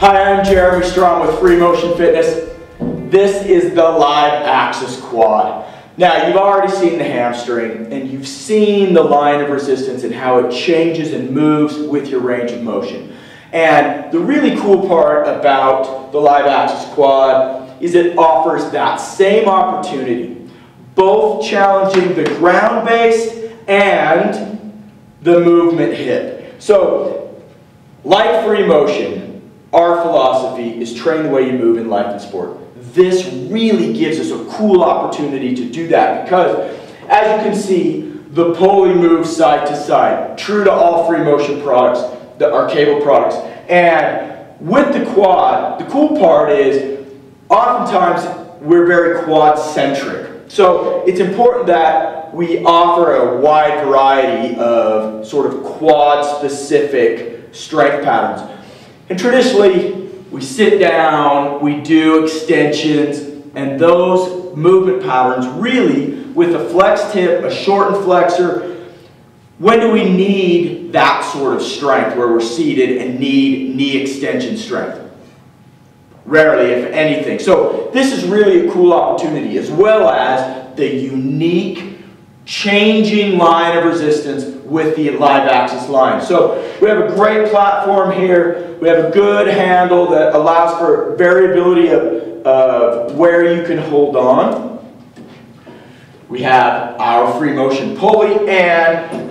Hi, I'm Jeremy Strong with Freemotion Fitness. This is the live axis quad. Now, you've already seen the hamstring and you've seen the line of resistance and how it changes and moves with your range of motion. And the really cool part about the live axis quad is it offers that same opportunity, both challenging the ground-based and the movement hip. So, like free motion, our philosophy is train the way you move in life and sport this really gives us a cool opportunity to do that because, as you can see, the pulley moves side to side, true to all free motion products, the, our cable products. And with the quad, the cool part is oftentimes we're very quad centric. So it's important that we offer a wide variety of sort of quad specific strength patterns. And traditionally, we sit down, we do extensions, and those movement patterns really, with a flexed hip, a shortened flexor, when do we need that sort of strength where we're seated and need knee extension strength? Rarely, if anything. So this is really a cool opportunity as well as the unique changing line of resistance with the live axis line. So we have a great platform here. We have a good handle that allows for variability of, of where you can hold on. We have our free motion pulley and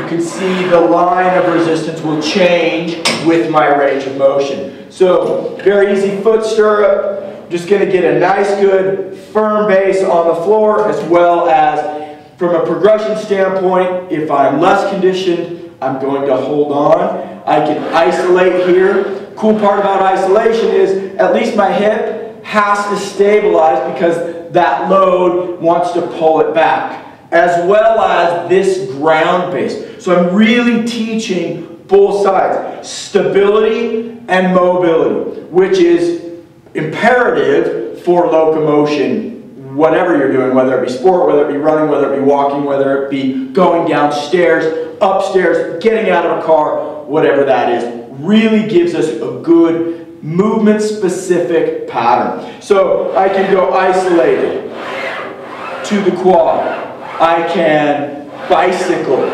you can see the line of resistance will change with my range of motion. So very easy foot stirrup. Just going to get a nice good firm base on the floor as well as from a progression standpoint, if I'm less conditioned, I'm going to hold on. I can isolate here. Cool part about isolation is at least my hip has to stabilize because that load wants to pull it back, as well as this ground base. So I'm really teaching both sides, stability and mobility, which is imperative for locomotion whatever you're doing, whether it be sport, whether it be running, whether it be walking, whether it be going downstairs, upstairs, getting out of a car, whatever that is, really gives us a good movement specific pattern. So I can go isolated to the quad. I can bicycle,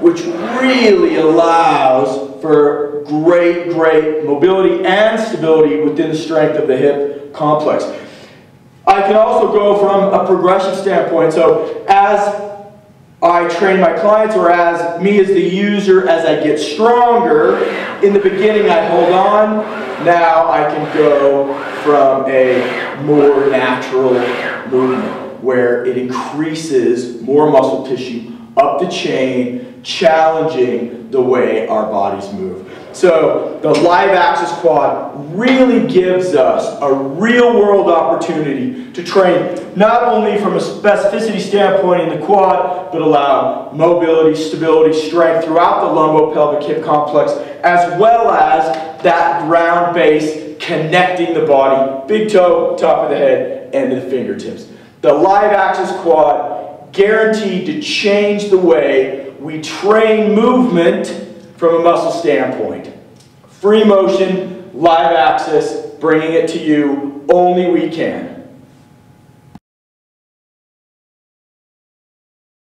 which really allows for great, great mobility and stability within the strength of the hip complex. I can also go from a progression standpoint. So as I train my clients or as me as the user, as I get stronger, in the beginning I hold on. Now I can go from a more natural movement where it increases more muscle tissue up the chain, challenging the way our bodies move. So the live axis quad really gives us a real world opportunity to train not only from a specificity standpoint in the quad, but allow mobility, stability, strength throughout the lumbopelvic hip complex, as well as that ground base connecting the body, big toe, top of the head, and the fingertips. The live axis quad guaranteed to change the way we train movement from a muscle standpoint. Freemotion, live axis, bringing it to you, only we can.